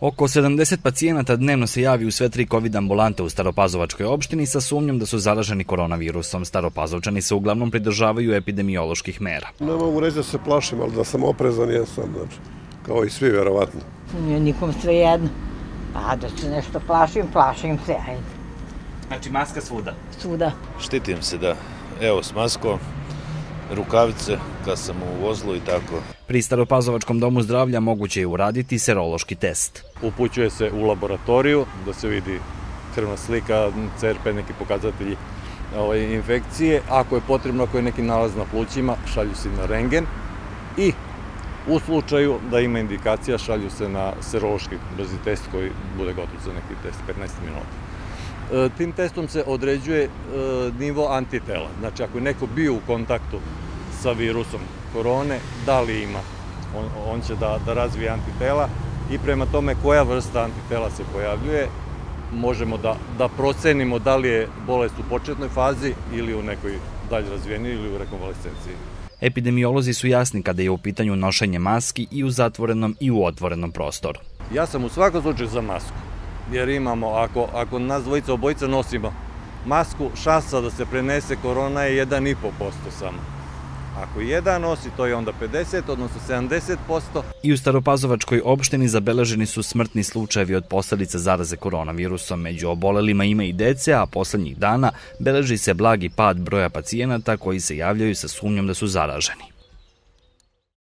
Oko 70 pacijenata dnevno se javi u sve tri COVID ambulante u Staropazovačkoj opštini sa sumnjom da su zaraženi koronavirusom. Staropazovčani se uglavnom pridržavaju epidemioloških mera. Ne mogu reći da se plašim, ali da sam oprezan jesam, znači, kao i svi, verovatno. Nije nikom sve jedno. A da se nešto plašim, plašim se, ajde. Znači maska svuda? Svuda. Štitim se, da. Evo, s maskom, rukavice kad sam u vozlu i tako. Pri Staropazovačkom domu zdravlja moguće je uraditi serološki test. Upućuje se u laboratoriju da se vidi krvna slika, CRP, neki pokazatelji ovaj, infekcije. Ako je potrebno, ako je neki nalaz na plućima, šalju se na rengen i u slučaju da ima indikacija, šalju se na serološki brzi test koji bude gotov za neki test 15 minuta. E, tim testom se određuje e, nivo antitela. Znači, ako je neko bio u kontaktu sa virusom korone, da li ima? On, on će da, da razvije antitela i prema tome koja vrsta antitela se pojavljuje, možemo da, da procenimo da li je bolest u početnoj fazi ili u nekoj dalje razvijenoj ili u rekonvalescenciji. Epidemiolozi su jasni kada je u pitanju nošenje maski i u zatvorenom i u otvorenom prostoru. Ja sam u svakom slučaju za masku jer imamo, ako, ako nas dvojica obojica nosimo masku, šansa da se prenese korona je 1,5% samo. Ako jedan nosi, to je onda 50, odnosno 70%. I u Staropazovačkoj opštini zabeleženi su smrtni slučajevi od posledica zaraze koronavirusom. Među obolelima ima i dece, a poslednjih dana beleži se blagi pad broja pacijenata koji se javljaju sa sumnjom da su zaraženi.